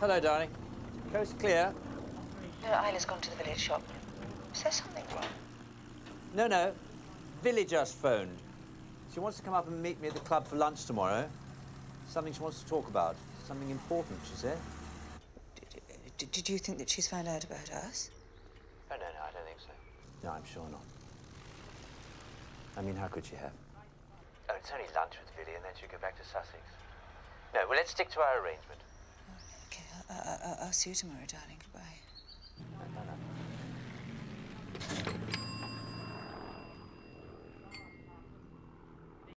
Hello, darling. Coast clear? No, Isla's gone to the village shop. Is there something wrong? No, no. Villy just phoned. She wants to come up and meet me at the club for lunch tomorrow. Something she wants to talk about. Something important, she said. Did, did you think that she's found out about us? Oh, no, no, I don't think so. No, I'm sure not. I mean, how could she have? Oh, it's only lunch with Villy, and then she'll go back to Sussex. No, well, let's stick to our arrangement. I'll see you tomorrow, darling.